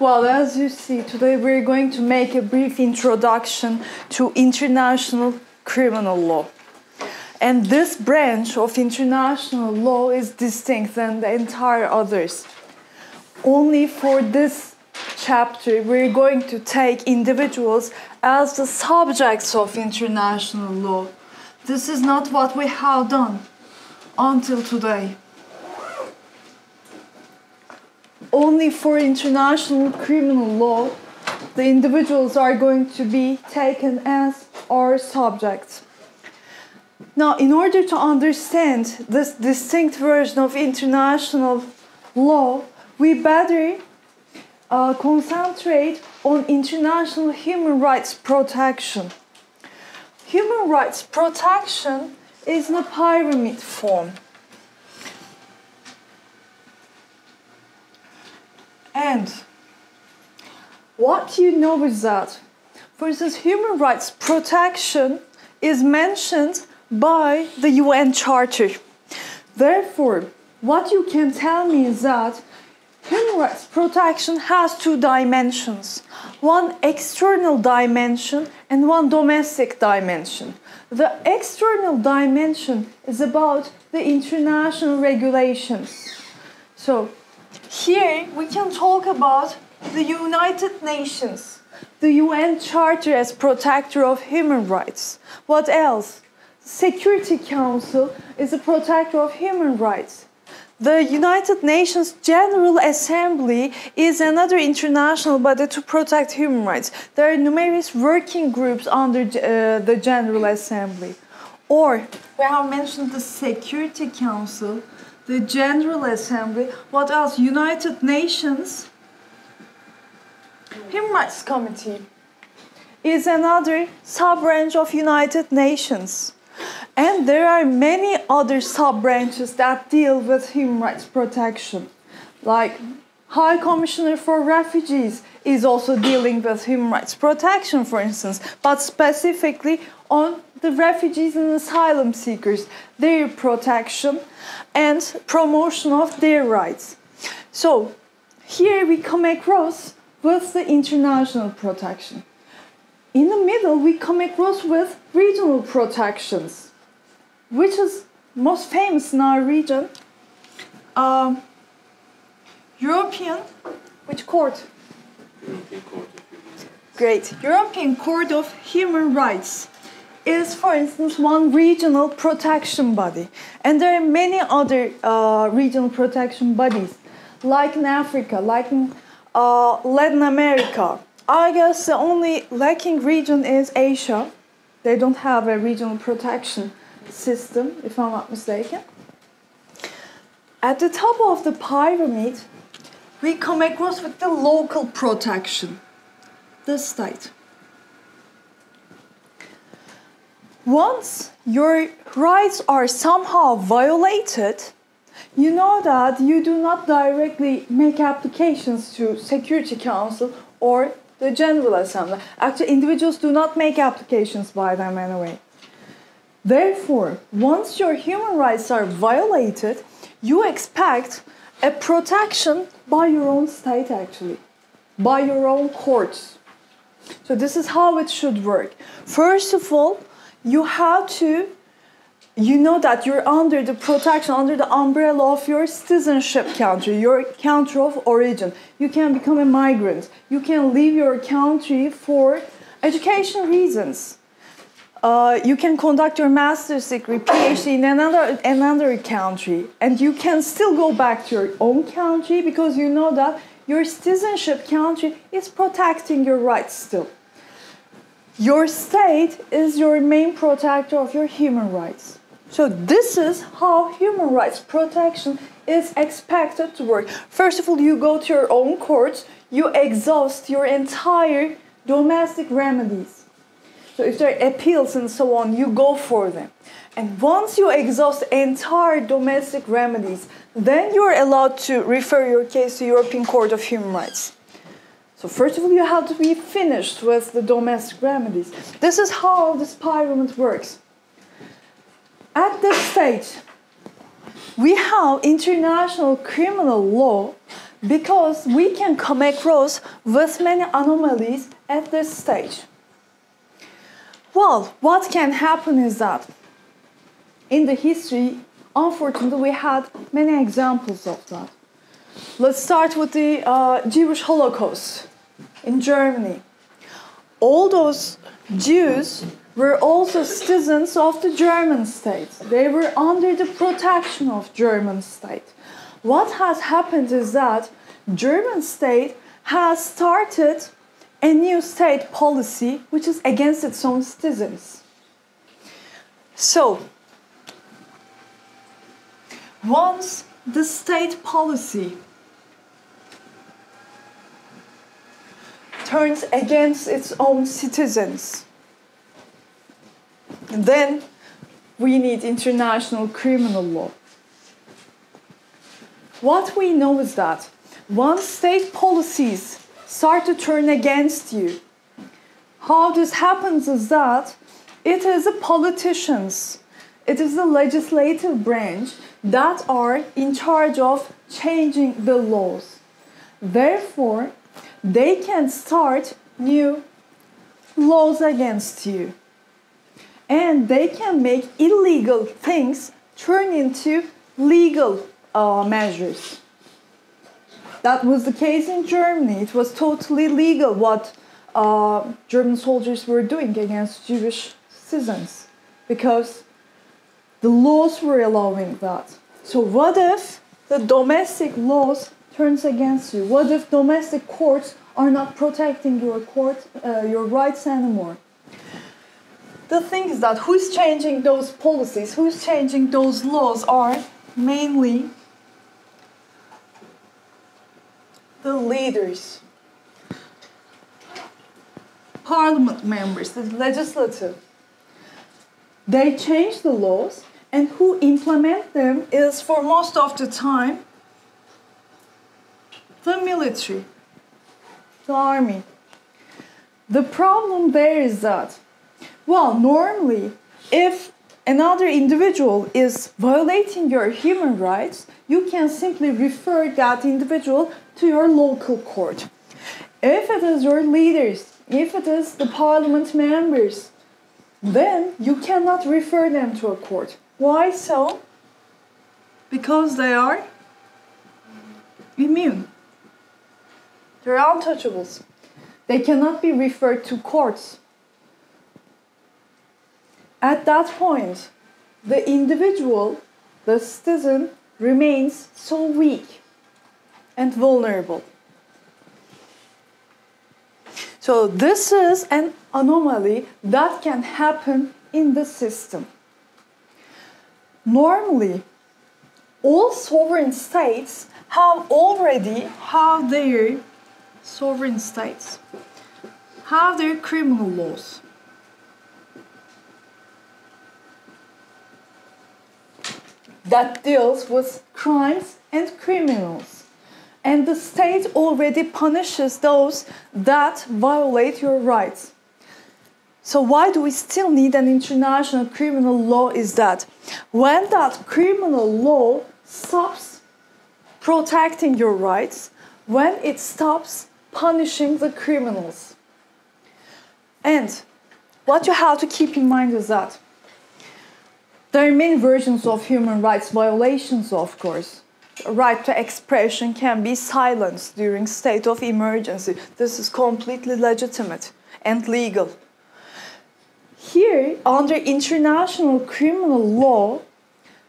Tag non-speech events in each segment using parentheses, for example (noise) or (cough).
Well, as you see, today we're going to make a brief introduction to international criminal law. And this branch of international law is distinct than the entire others. Only for this chapter, we're going to take individuals as the subjects of international law. This is not what we have done until today. Only for international criminal law, the individuals are going to be taken as our subjects. Now, in order to understand this distinct version of international law, we better uh, concentrate on international human rights protection. Human rights protection is in a pyramid form. And what you know is that, for instance, human rights protection is mentioned by the UN Charter. Therefore, what you can tell me is that human rights protection has two dimensions one external dimension and one domestic dimension. The external dimension is about the international regulations. So, here we can talk about the United Nations, the UN Charter as protector of human rights. What else? The Security Council is a protector of human rights. The United Nations General Assembly is another international body to protect human rights. There are numerous working groups under uh, the General Assembly. Or, we have mentioned the Security Council, the General Assembly, what else? United Nations Human Rights Committee is another sub-branch of United Nations. And there are many other sub-branches that deal with human rights protection. Like High Commissioner for Refugees is also dealing with human rights protection, for instance, but specifically on the refugees and asylum seekers, their protection and promotion of their rights. So here we come across with the international protection. In the middle, we come across with regional protections which is most famous in our region. Um, European, which court? European Court of Human Rights. Great. European Court of Human Rights is, for instance, one regional protection body. And there are many other uh, regional protection bodies, like in Africa, like in uh, Latin America. I guess the only lacking region is Asia. They don't have a regional protection system, if I'm not mistaken. At the top of the pyramid, we come across with the local protection, the state. Once your rights are somehow violated, you know that you do not directly make applications to Security Council or the General Assembly. Actually, individuals do not make applications by them anyway. Therefore, once your human rights are violated, you expect a protection by your own state, actually, by your own courts. So, this is how it should work. First of all, you have to you know that you're under the protection, under the umbrella of your citizenship country, your country of origin. You can become a migrant. You can leave your country for education reasons uh, you can conduct your master's degree, PhD in another another country, and you can still go back to your own country because you know that your citizenship country is protecting your rights still. Your state is your main protector of your human rights. So this is how human rights protection is expected to work. First of all, you go to your own courts, you exhaust your entire domestic remedies so if there are appeals and so on, you go for them. And once you exhaust entire domestic remedies, then you're allowed to refer your case to European Court of Human Rights. So first of all, you have to be finished with the domestic remedies. This is how this pyramid works. At this stage, we have international criminal law because we can come across with many anomalies at this stage. Well, what can happen is that in the history, unfortunately, we had many examples of that. Let's start with the uh, Jewish Holocaust in Germany. All those Jews were also citizens of the German state. They were under the protection of German state. What has happened is that German state has started a new state policy which is against its own citizens. So, once the state policy turns against its own citizens, then we need international criminal law. What we know is that once state policies start to turn against you, how this happens is that it is the politicians, it is the legislative branch that are in charge of changing the laws. Therefore, they can start new laws against you and they can make illegal things turn into legal uh, measures. That was the case in Germany. It was totally legal what uh, German soldiers were doing against Jewish citizens because the laws were allowing that. So what if the domestic laws turns against you? What if domestic courts are not protecting your court, uh, your rights anymore? the thing is that who's changing those policies, who's changing those laws are mainly the leaders, parliament members, the legislative. They change the laws, and who implement them is, for most of the time, the military, the army. The problem there is that well, normally, if another individual is violating your human rights, you can simply refer that individual to your local court. If it is your leaders, if it is the parliament members, then you cannot refer them to a court. Why so? Because they are immune. They're untouchables. They cannot be referred to courts. At that point, the individual, the citizen, remains so weak and vulnerable. So, this is an anomaly that can happen in the system. Normally, all sovereign states have already have their sovereign states have their criminal laws. that deals with crimes and criminals. And the state already punishes those that violate your rights. So, why do we still need an international criminal law? Is that when that criminal law stops protecting your rights, when it stops punishing the criminals. And what you have to keep in mind is that there are many versions of human rights violations, of course. Right to expression can be silenced during state of emergency. This is completely legitimate and legal. Here, under international criminal law,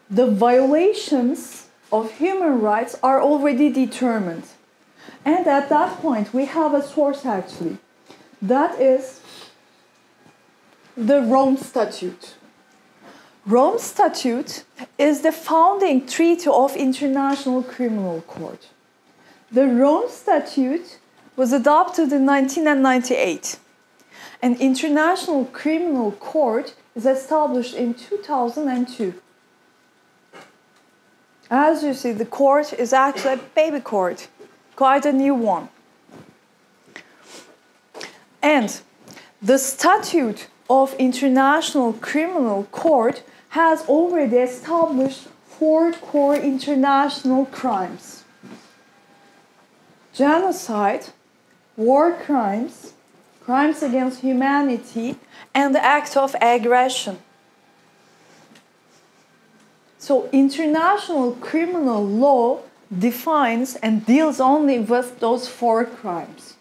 the violations of human rights are already determined. And at that point, we have a source actually. That is the Rome Statute. Rome Statute is the founding treaty of International Criminal Court. The Rome Statute was adopted in 1998. An International Criminal Court is established in 2002. As you see, the court is actually a baby court, quite a new one. And the statute of International Criminal Court has already established four core international crimes. genocide, war crimes, crimes against humanity, and the act of aggression. So, international criminal law defines and deals only with those four crimes.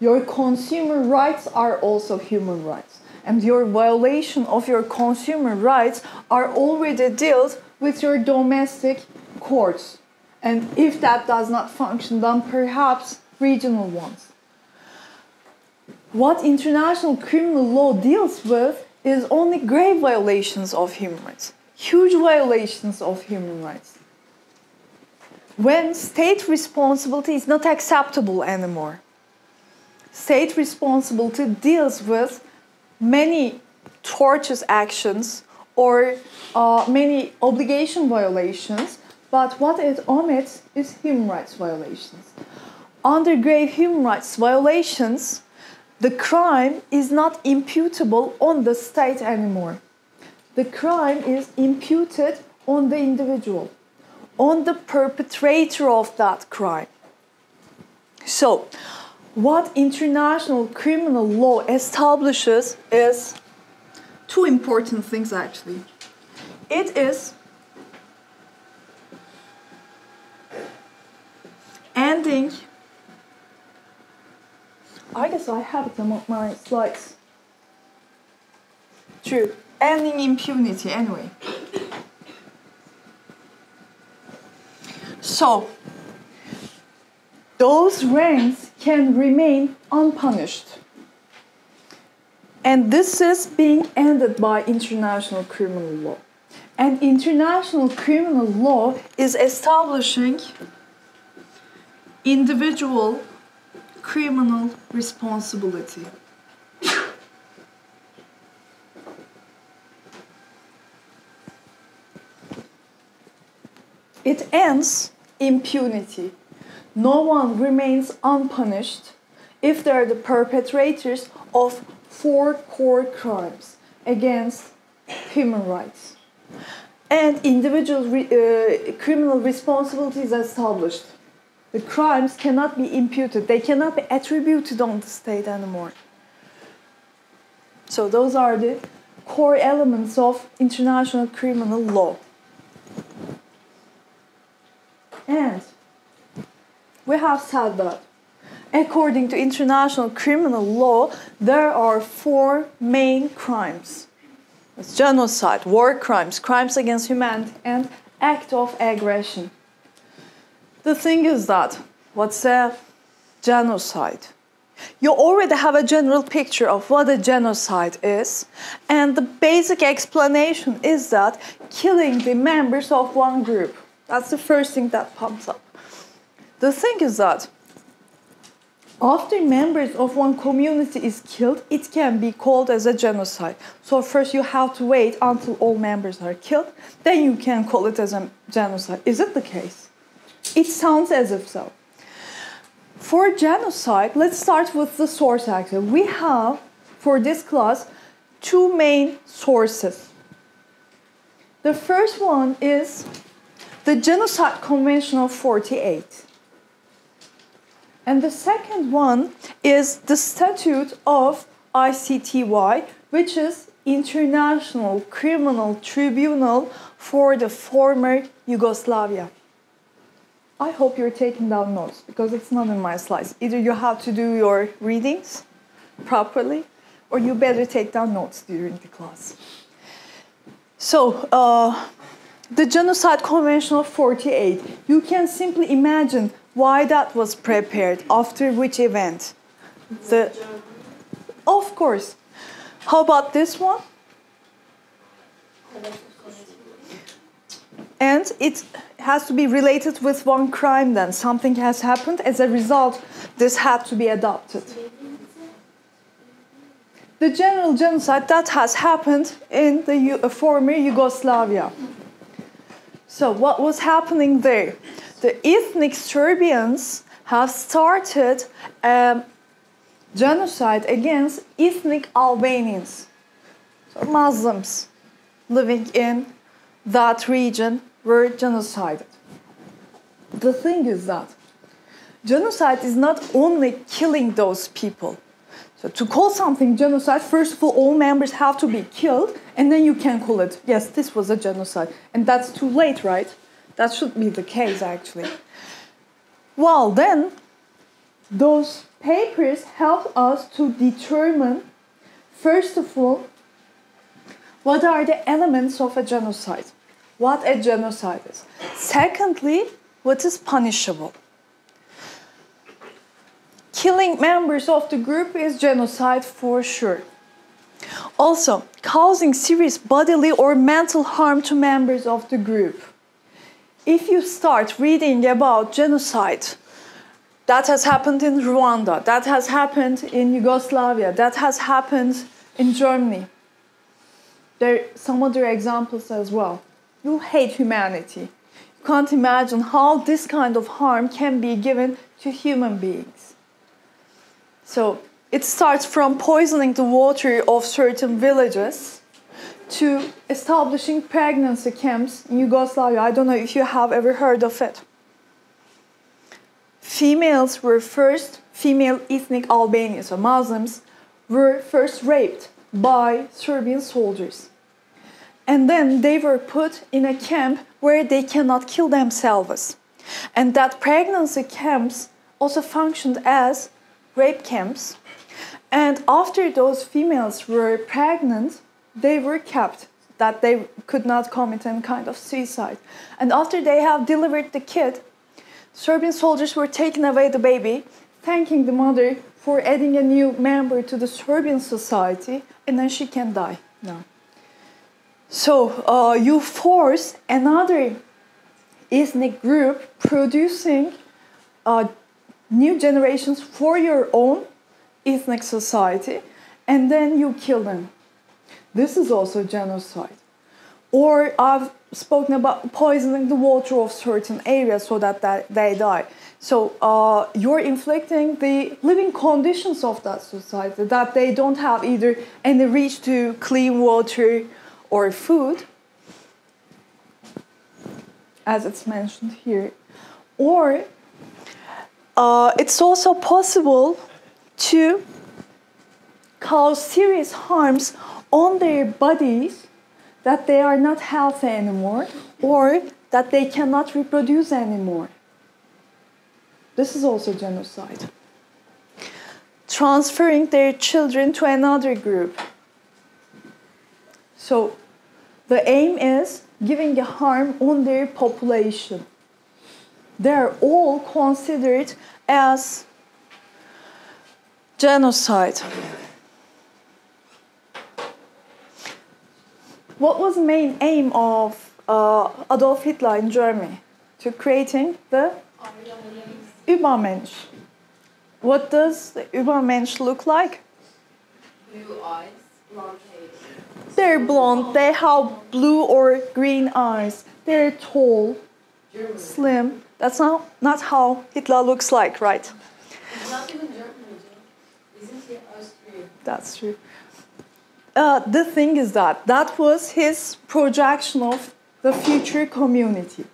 Your consumer rights are also human rights, and your violation of your consumer rights are already dealt with your domestic courts. And if that does not function, then perhaps regional ones. What international criminal law deals with is only grave violations of human rights, huge violations of human rights. When state responsibility is not acceptable anymore, state responsibility deals with many tortious actions or uh, many obligation violations, but what it omits is human rights violations. Under grave human rights violations, the crime is not imputable on the state anymore. The crime is imputed on the individual, on the perpetrator of that crime. So, what international criminal law establishes is two important things actually. It is ending. I guess I have it on my slides. True. Ending impunity, anyway. So, those ranks can remain unpunished. And this is being ended by international criminal law. And international criminal law is establishing individual criminal responsibility. It ends impunity. No one remains unpunished if they are the perpetrators of four core crimes against human rights. And individual re, uh, criminal responsibility is established. The crimes cannot be imputed, they cannot be attributed on the state anymore. So, those are the core elements of international criminal law. And we have said that according to international criminal law, there are four main crimes it's genocide, war crimes, crimes against humanity, and act of aggression. The thing is that what's a genocide? You already have a general picture of what a genocide is, and the basic explanation is that killing the members of one group. That's the first thing that pops up. The thing is that after members of one community is killed, it can be called as a genocide. So first you have to wait until all members are killed, then you can call it as a genocide. Is it the case? It sounds as if so. For genocide, let's start with the source actually. We have, for this class, two main sources. The first one is the Genocide Convention of 48. And the second one is the Statute of ICTY, which is International Criminal Tribunal for the former Yugoslavia. I hope you're taking down notes because it's not in my slides. Either you have to do your readings properly or you better take down notes during the class. So, uh, the Genocide Convention of 48, you can simply imagine why that was prepared, after which event. The, of course. How about this one? And it has to be related with one crime then. Something has happened. As a result, this had to be adopted. The general genocide that has happened in the former Yugoslavia. So, what was happening there? The ethnic Serbians have started a genocide against ethnic Albanians, so Muslims living in that region were genocided. the thing is that genocide is not only killing those people. So to call something genocide, first of all, all members have to be killed, and then you can call it, yes, this was a genocide. And that's too late, right? That should be the case, actually. Well, then, those papers help us to determine, first of all, what are the elements of a genocide? What a genocide is. Secondly, what is punishable? Killing members of the group is genocide for sure. Also, causing serious bodily or mental harm to members of the group. If you start reading about genocide, that has happened in Rwanda, that has happened in Yugoslavia, that has happened in Germany. There are some other examples as well. You hate humanity. You can't imagine how this kind of harm can be given to human beings. So it starts from poisoning the water of certain villages to establishing pregnancy camps in Yugoslavia. I don't know if you have ever heard of it. Females were first, female ethnic Albanians, or Muslims, were first raped by Serbian soldiers. And then they were put in a camp where they cannot kill themselves. And that pregnancy camps also functioned as rape camps. And after those females were pregnant, they were kept that they could not commit any kind of suicide. And after they have delivered the kid, Serbian soldiers were taking away the baby, thanking the mother for adding a new member to the Serbian society, and then she can die now. So uh, you force another ethnic group producing uh, new generations for your own ethnic society, and then you kill them. This is also genocide. Or I've spoken about poisoning the water of certain areas so that they die. So uh, you're inflicting the living conditions of that society, that they don't have either any reach to clean water or food, as it's mentioned here, or uh, it's also possible to cause serious harms on their bodies that they are not healthy anymore or that they cannot reproduce anymore. This is also genocide. Transferring their children to another group. So the aim is giving a harm on their population. They're all considered as genocide. What was the main aim of uh, Adolf Hitler in Germany? To creating the Übermensch. What does the Übermensch look like? Blue eyes, blonde hair. They're blonde, they have blue or green eyes. They're tall, German. slim. That's not, not how Hitler looks like, right? It's not even Germany, Joe. Isn't he Austrian? That's true. Uh, the thing is that that was his projection of the future community.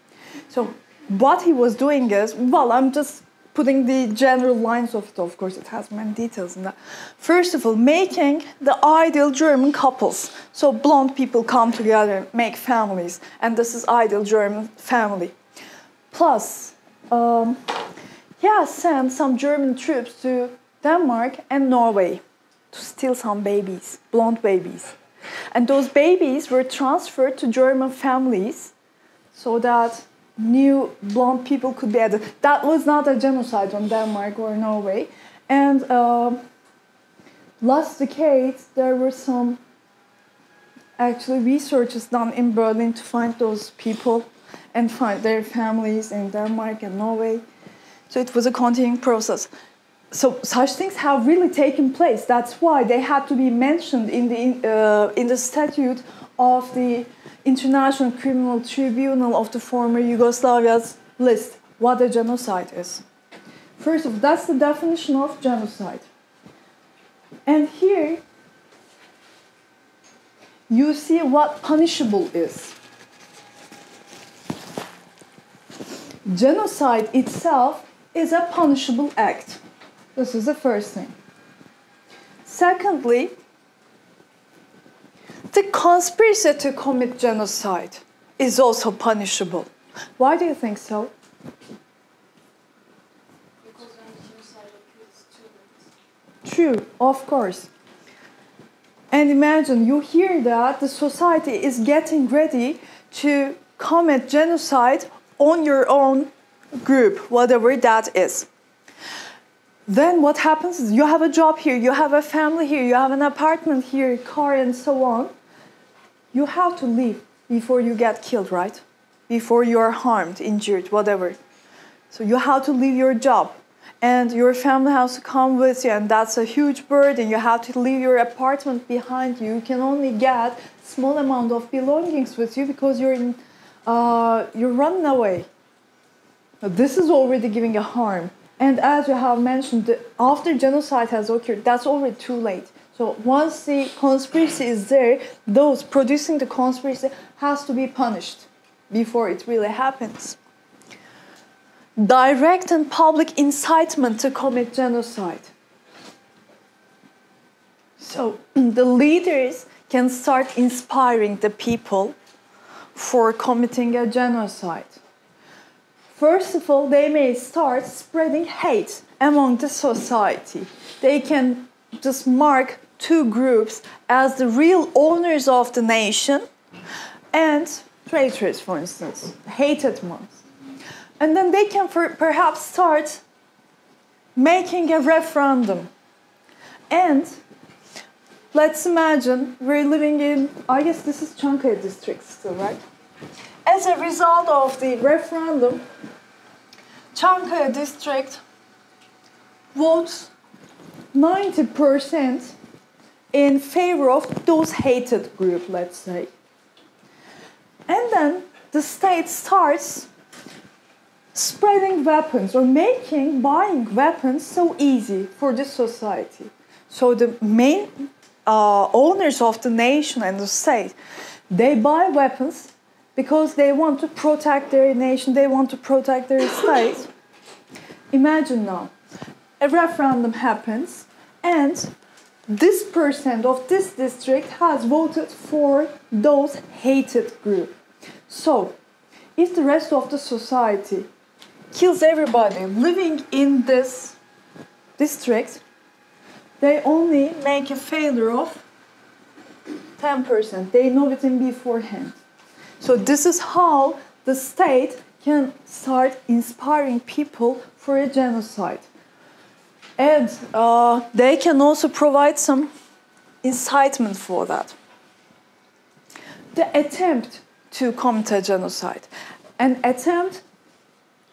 So what he was doing is, well, I'm just putting the general lines of it. Of course, it has many details in that. First of all, making the ideal German couples. So blonde people come together, and make families, and this is ideal German family. Plus, um, yeah, send some German troops to Denmark and Norway to steal some babies, blonde babies. And those babies were transferred to German families so that new blonde people could be added. That was not a genocide on Denmark or Norway. And uh, last decade, there were some actually researches done in Berlin to find those people and find their families in Denmark and Norway. So it was a continuing process so such things have really taken place. That's why they had to be mentioned in the uh, in the statute of the International Criminal Tribunal of the former Yugoslavia's list. What a genocide is. First of all, that's the definition of genocide. And here you see what punishable is. Genocide itself is a punishable act. This is the first thing. Secondly, the conspiracy to commit genocide is also punishable. Why do you think so? Because genocide occurs, it's too late. True, of course. And imagine you hear that the society is getting ready to commit genocide on your own group, whatever that is. Then what happens is you have a job here, you have a family here, you have an apartment here, car, and so on. You have to leave before you get killed, right? Before you are harmed, injured, whatever. So you have to leave your job and your family has to come with you and that's a huge burden you have to leave your apartment behind you you can only get small amount of belongings with you because you're in uh, you're running away this is already giving a harm. And as you have mentioned after genocide has occurred that's already too late. So once the conspiracy is there those producing the conspiracy has to be punished before it really happens. Direct and public incitement to commit genocide. So (clears throat) the leaders can start inspiring the people for committing a genocide. First of all, they may start spreading hate among the society. They can just mark two groups as the real owners of the nation and traitors, for instance, hated ones. And then they can perhaps start making a referendum. And let's imagine we're living in, I guess this is Çankaya district still, right? As a result of the referendum, Çankaya district votes 90% in favor of those hated group, let's say. And then the state starts spreading weapons or making buying weapons so easy for the society. So the main uh, owners of the nation and the state, they buy weapons because they want to protect their nation, they want to protect their state. Imagine now, a referendum happens and this percent of this district has voted for those hated group. So, if the rest of the society kills everybody living in this district, they only make a failure of 10%. They know it in beforehand. So this is how the state can start inspiring people for a genocide. And uh, they can also provide some incitement for that. The attempt to commit a genocide. An attempt,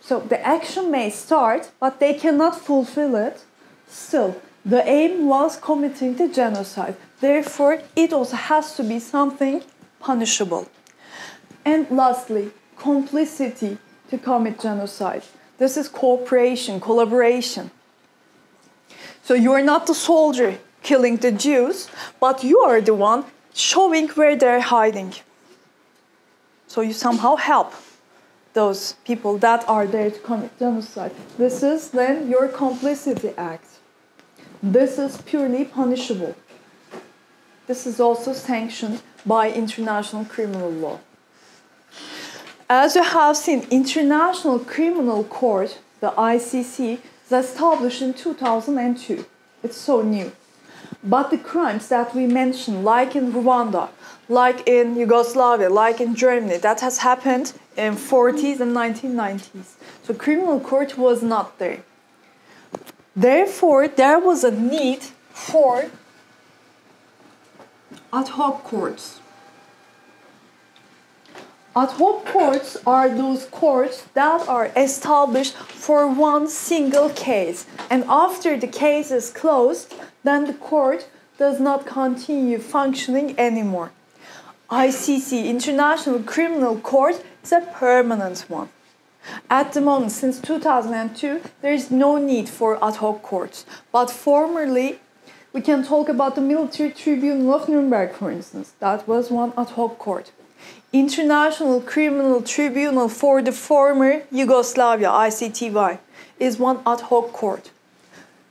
so the action may start, but they cannot fulfill it. Still, the aim was committing the genocide. Therefore, it also has to be something punishable. And lastly, complicity to commit genocide. This is cooperation, collaboration. So you are not the soldier killing the Jews, but you are the one showing where they're hiding. So you somehow help those people that are there to commit genocide. This is then your complicity act. This is purely punishable. This is also sanctioned by international criminal law. As you have seen, International Criminal Court, the ICC, was established in 2002. It's so new. But the crimes that we mentioned, like in Rwanda, like in Yugoslavia, like in Germany, that has happened in 40s and 1990s. So criminal court was not there. Therefore, there was a need for ad hoc courts. Ad hoc courts are those courts that are established for one single case. And after the case is closed, then the court does not continue functioning anymore. ICC, International Criminal Court, is a permanent one. At the moment, since 2002, there is no need for ad hoc courts. But formerly, we can talk about the military tribunal of Nuremberg, for instance. That was one ad hoc court. International Criminal Tribunal for the former Yugoslavia, ICTY, is one ad hoc court.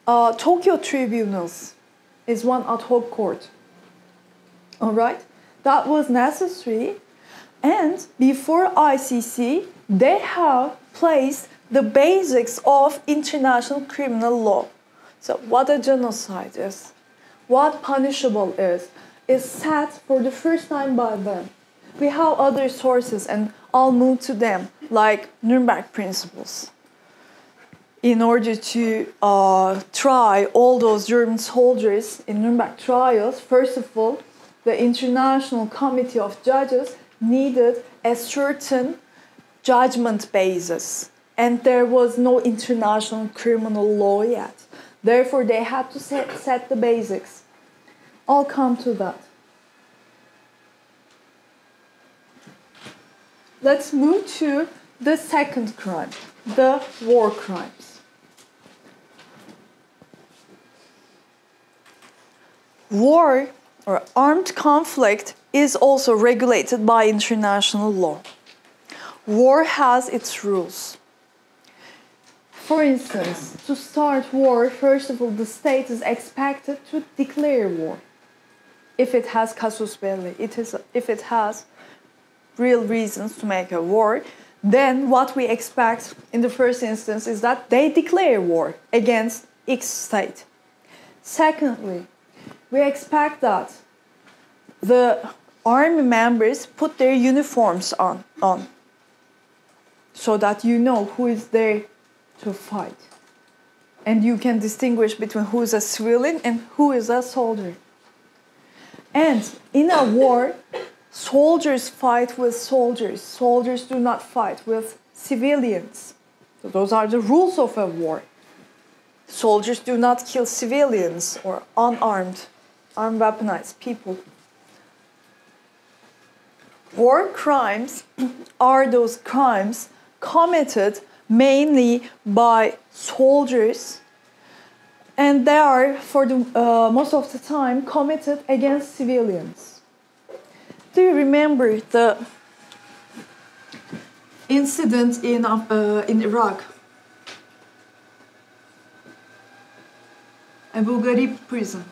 Uh, Tokyo Tribunals is one ad hoc court. All right? That was necessary. And before ICC, they have placed the basics of international criminal law. So, what a genocide is, what punishable is, is set for the first time by them. We have other sources, and I'll move to them, like Nuremberg principles. In order to uh, try all those German soldiers in Nuremberg trials, first of all, the International Committee of Judges needed a certain judgment basis, and there was no international criminal law yet. Therefore, they had to set, set the basics. I'll come to that. Let's move to the second crime, the war crimes. War or armed conflict is also regulated by international law. War has its rules. For instance, to start war, first of all, the state is expected to declare war. If it has casus belli, it is, if it has real reasons to make a war, then what we expect in the first instance is that they declare war against X state. Secondly, we expect that the army members put their uniforms on, on so that you know who is there to fight. And you can distinguish between who is a civilian and who is a soldier. And in a war, soldiers fight with soldiers. Soldiers do not fight with civilians. So those are the rules of a war. Soldiers do not kill civilians or unarmed, unweaponized people. War crimes (clears throat) are those crimes committed mainly by soldiers and they are for the uh, most of the time committed against civilians do you remember the incident in, uh, in iraq abu ghraib prison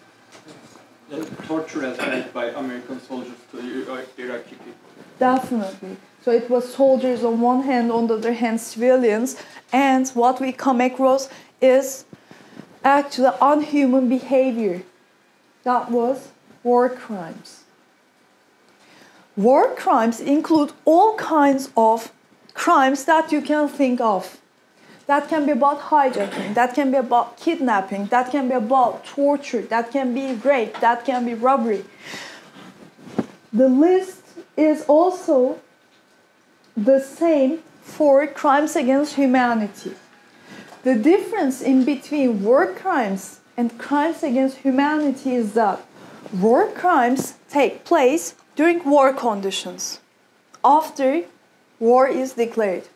The torture as by American soldiers to Ira- Iraqi people. Definitely. So it was soldiers on one hand, on the other hand, civilians. And what we come across is actually unhuman behavior. That was war crimes. War crimes include all kinds of crimes that you can think of. That can be about hijacking, that can be about kidnapping, that can be about torture, that can be rape, that can be robbery. The list is also the same for crimes against humanity. The difference in between war crimes and crimes against humanity is that war crimes take place during war conditions, after war is declared.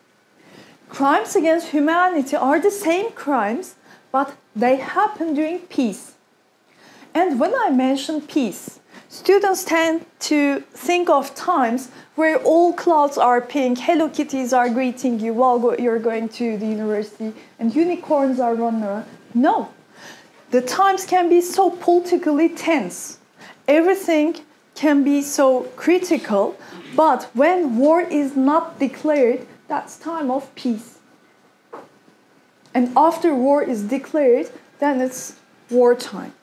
Crimes against humanity are the same crimes, but they happen during peace. And when I mention peace, students tend to think of times where all clouds are pink, Hello Kitties are greeting you while go- you're going to the university, and unicorns are running around. No, the times can be so politically tense. Everything can be so critical, but when war is not declared, that's time of peace. And after war is declared, then it's wartime.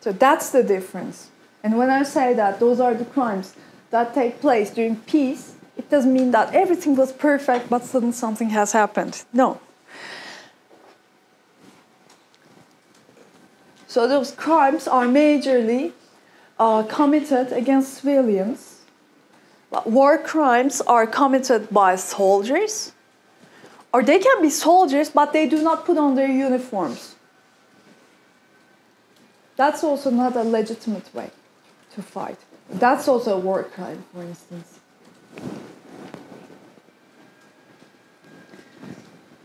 So that's the difference. And when I say that those are the crimes that take place during peace, it doesn't mean that everything was perfect, but suddenly something has happened. No. So those crimes are majorly uh, committed against civilians. War crimes are committed by soldiers, or they can be soldiers, but they do not put on their uniforms. That's also not a legitimate way to fight. That's also a war crime, for instance.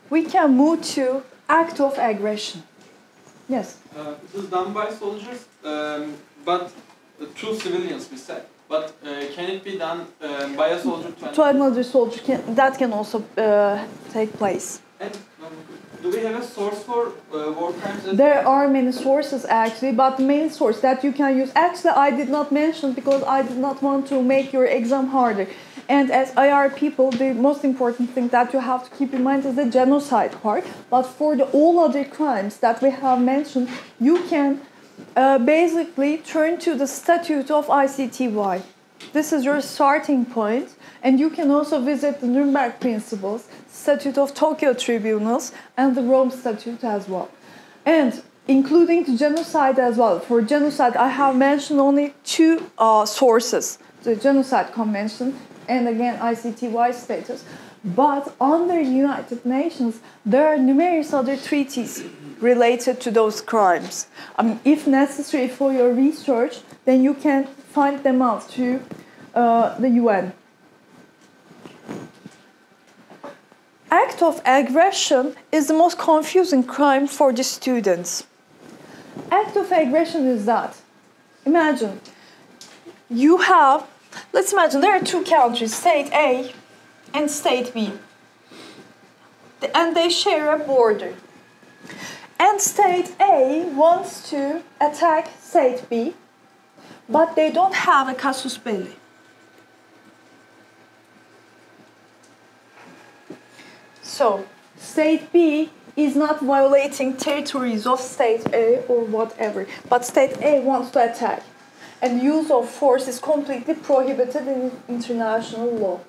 We can move to act of aggression. Yes. Uh, it was done by soldiers, um, but uh, two civilians, we said. But uh, can it be done uh, by a soldier to, To another soldier, can, that can also uh, take place. And um, do we have a source for uh, war crimes? There are many sources actually, but the main source that you can use, actually I did not mention because I did not want to make your exam harder. And as IR people, the most important thing that you have to keep in mind is the genocide part. But for the all other crimes that we have mentioned, you can uh, basically turn to the statute of ICTY. This is your starting point, and you can also visit the Nuremberg Principles, Statute of Tokyo Tribunals, and the Rome Statute as well. And including the genocide as well. For genocide, I have mentioned only two uh, sources the Genocide Convention and again ICTY statute. But under the United Nations, there are numerous other treaties related to those crimes. I mean, if necessary for your research, then you can find them out to uh, the UN. Act of aggression is the most confusing crime for the students. Act of aggression is that. Imagine you have, let's imagine there are two countries, state A and state B. And they share a border. And state A wants to attack state B, but they don't have a casus belli. So, state B is not violating territories of state A or whatever, but state A wants to attack. And use of force is completely prohibited in international law.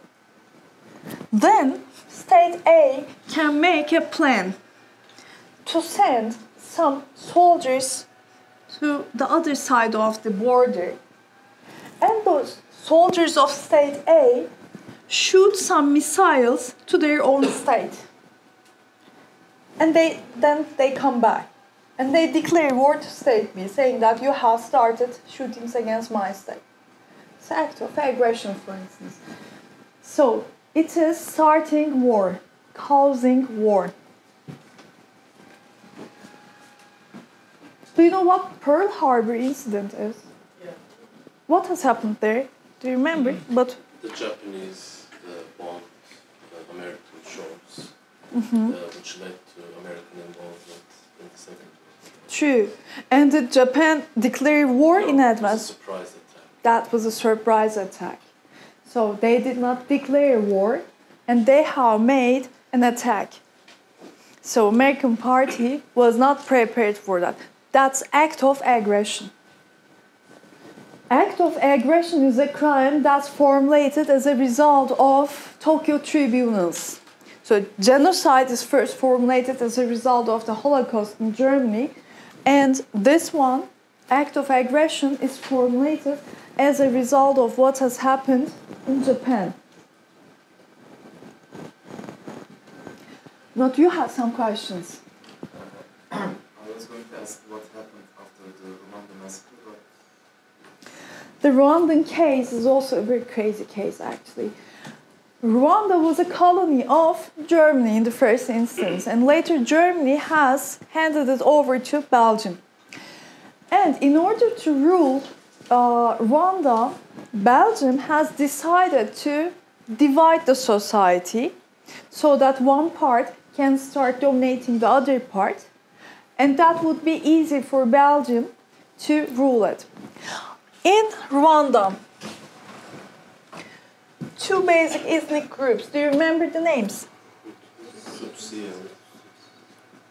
Then, state A can make a plan to send some soldiers to the other side of the border. And those soldiers of state A shoot some missiles to their own state. And they then they come back. And they declare war to state B, saying that you have started shootings against my state. It's an act of aggression, for instance. So it is starting war, causing war. Do you know what Pearl Harbor incident is? Yeah. What has happened there? Do you remember? Mm-hmm. But the Japanese bombed uh, American shores, Mm-hmm. uh, which led to American involvement in the Second World true. And did Japan declare war in No, a advance? surprise attack. That was a surprise attack. So they did not declare war and they have made an attack. So American party was not prepared for that. That's act of aggression. Act of aggression is a crime that's formulated as a result of Tokyo tribunals. So genocide is first formulated as a result of the Holocaust in Germany, and this one, act of aggression, is formulated as a result of what has happened in Japan. Not you have some questions. (coughs) I was going to ask what happened after the Rwanda massacre, but The Rwandan case is also a very crazy case, actually. Rwanda was a colony of Germany in the first instance, and later Germany has handed it over to Belgium. And in order to rule uh, Rwanda, Belgium has decided to divide the society so that one part can start dominating the other part, and that would be easy for Belgium to rule it. In Rwanda, two basic ethnic groups. Do you remember the names? Tutsi and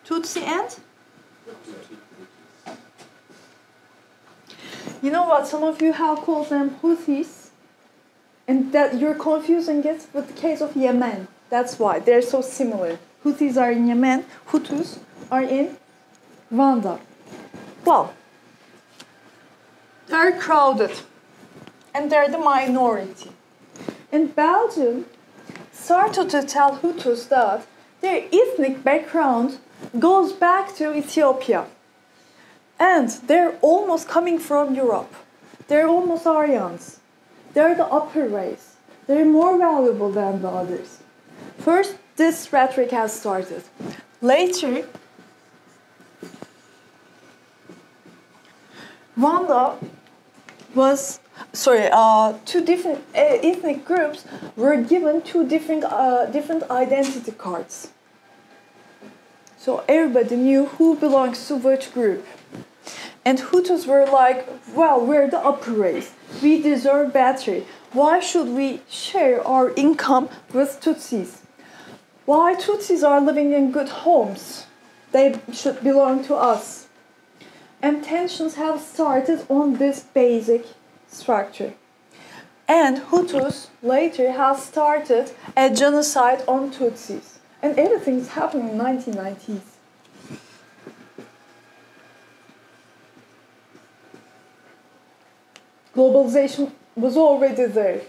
Tutsi and? You know what? Some of you have called them Houthis, and that you're confusing it with the case of Yemen. That's why they're so similar. Houthis are in Yemen, Hutus are in Rwanda. Well, they're crowded, and they're the minority. And Belgium started to tell Hutus that their ethnic background goes back to Ethiopia. And they're almost coming from Europe. They're almost Aryans. They're the upper race. They're more valuable than the others. First, this rhetoric has started. Later, Rwanda was sorry, uh, two different uh, ethnic groups were given two different uh, different identity cards. So everybody knew who belongs to which group. And Hutus were like, well, we're the upper race. We deserve better. Why should we share our income with Tutsis? Why Tutsis are living in good homes? They should belong to us. And tensions have started on this basic structure. And Hutus later have started a genocide on Tutsis. And everything's happening in 1990s. Globalization was already there.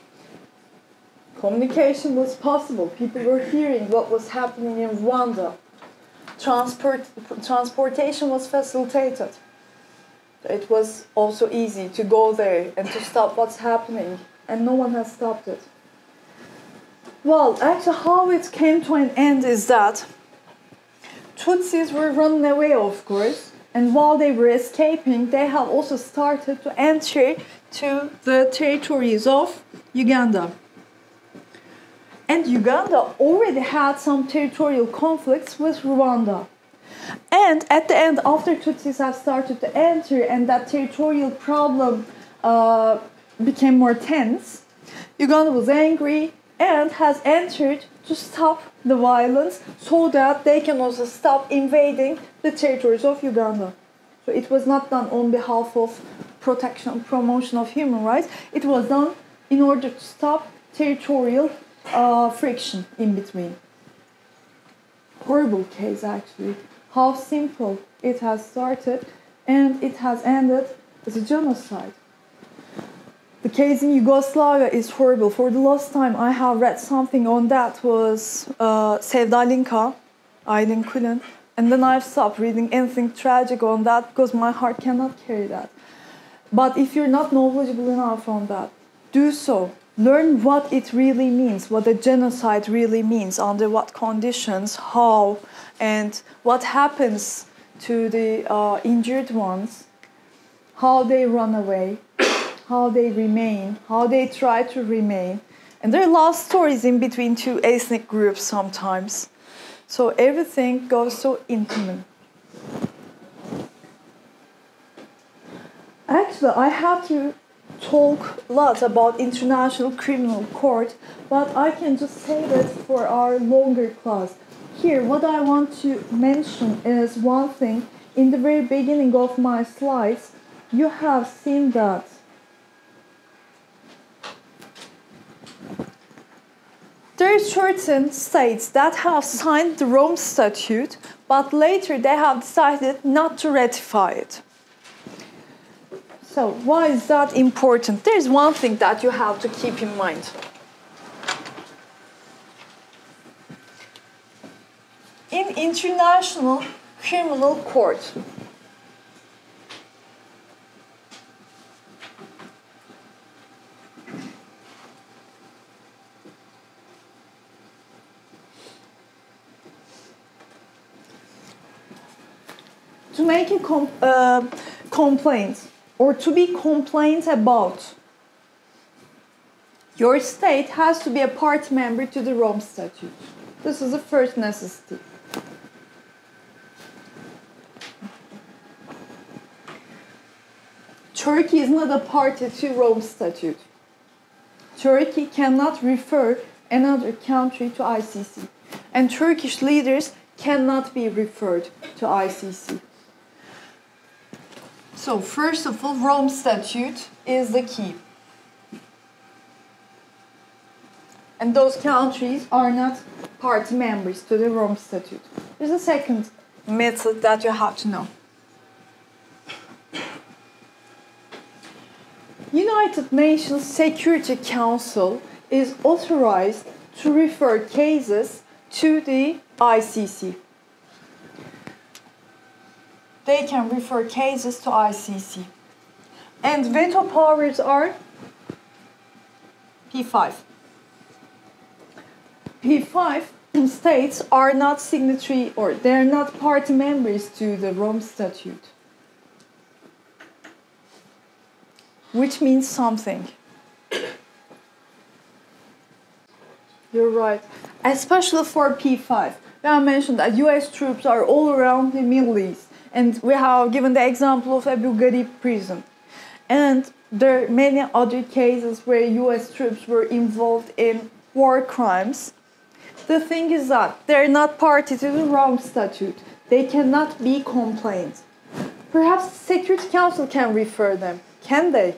Communication was possible. People were hearing what was happening in Rwanda. Transport, transportation was facilitated. It was also easy to go there and to stop what's happening, and no one has stopped it. Well, actually, how it came to an end is that Tutsis were running away, of course, and while they were escaping, they have also started to enter to the territories of Uganda. And Uganda already had some territorial conflicts with Rwanda. And at the end, after Tutsis have started to enter and that territorial problem uh, became more tense, Uganda was angry and has entered to stop the violence so that they can also stop invading the territories of Uganda. So it was not done on behalf of protection promotion of human rights. It was done in order to stop territorial uh, friction in between. Horrible case actually. How simple it has started and it has ended as a genocide. The case in Yugoslavia is horrible. For the last time I have read something on that was uh, Sevda Linka, Ayşe Kulin. And then I've stopped reading anything tragic on that because my heart cannot carry that. But if you're not knowledgeable enough on that, do so. Learn what it really means, what a genocide really means, under what conditions, how, and what happens to the uh, injured ones, how they run away, how they remain, how they try to remain. And there are love stories in between two ethnic groups sometimes. So everything goes so intimate. Actually, I have to talk a lot about International Criminal Court, but I can just say that for our longer class. Here, what I want to mention is one thing. In the very beginning of my slides, you have seen that There are certain states that have signed the Rome Statute, but later they have decided not to ratify it. So, why is that important? There's one thing that you have to keep in mind. In international criminal court, to make a com- uh, complaint or to be complained about, your state has to be a part member to the Rome Statute. This is the first necessity. Turkey is not a party to Rome Statute. Turkey cannot refer another country to ICC, and Turkish leaders cannot be referred to ICC. So first of all, Rome Statute is the key. And those countries are not party members to the Rome Statute. There's a second method that you have to know. United Nations Security Council is authorized to refer cases to the ICC. They can refer cases to ICC. And veto powers are P5. P5 states are not signatory or they're not party members to the Rome Statute. Which means something. You're right. Especially for P5. We have mentioned that US troops are all around the Middle East. And we have given the example of Abu Ghraib prison. And there are many other cases where US troops were involved in war crimes. The thing is that they're not party to the Rome Statute. They cannot be complained. Perhaps Security Council can refer them. Can they?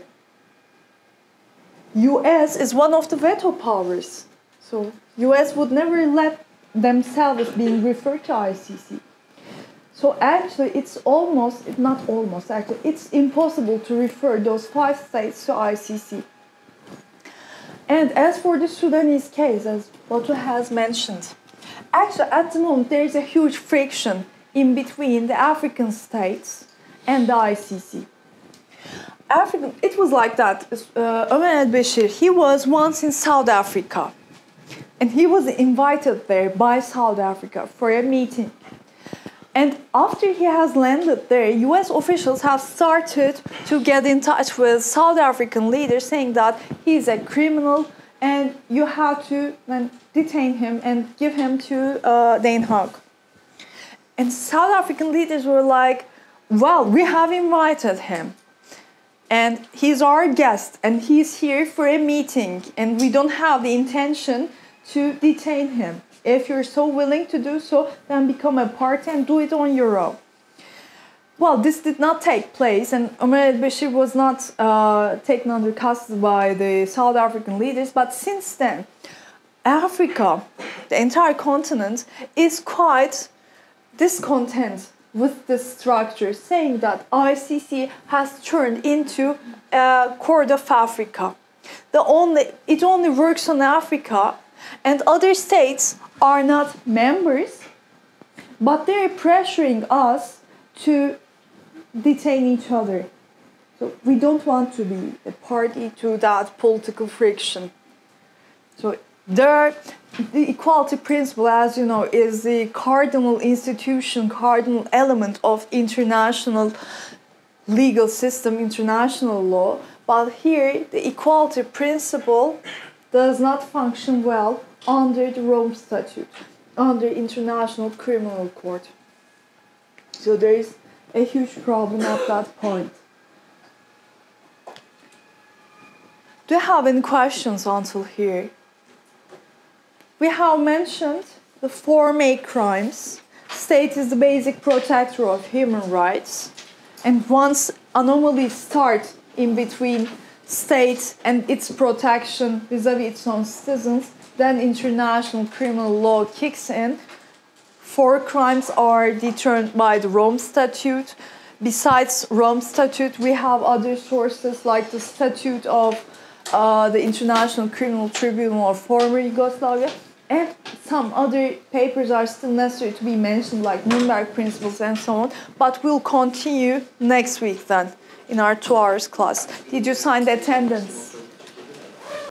US is one of the veto powers. So US would never let themselves being referred to ICC. So actually it's almost, not almost actually, it's impossible to refer those five states to ICC. And as for the Sudanese case, as Batu has mentioned, actually at the moment there is a huge friction in between the African states and the ICC. It was like that. Uh, Omar al-Bashir, he was once in South Africa. And he was invited there by South Africa for a meeting. And after he has landed there, US officials have started to get in touch with South African leaders saying that he's a criminal and you have to detain him and give him to uh, Den. And South African leaders were like, well, we have invited him. And he's our guest, and he's here for a meeting, and we don't have the intention to detain him. If you're so willing to do so, then become a party and do it on your own. Well, this did not take place, and Omar al-Bashir was not uh, taken under custody by the South African leaders. But since then, Africa, the entire continent, is quite discontent with the structure, saying that ICC has turned into a court of Africa. The only, it only works on Africa, and other states are not members, but they're pressuring us to detain each other. So we don't want to be a party to that political friction. So there, the equality principle, as you know, is the cardinal institution, cardinal element of international legal system, international law. But here, the equality principle does not function well under the Rome Statute, under International Criminal Court. So there is a huge problem at that point. Do you have any questions until here? We have mentioned the four main crimes. State is the basic protector of human rights. And once anomalies start in between state and its protection vis-a-vis its own citizens, then international criminal law kicks in. Four crimes are determined by the Rome Statute. Besides Rome Statute, we have other sources like the Statute of uh, the International Criminal Tribunal of former Yugoslavia, and some other papers are still necessary to be mentioned, like Nuremberg Principles and so on. But we'll continue next week then in our two hours class. Did you sign the attendance?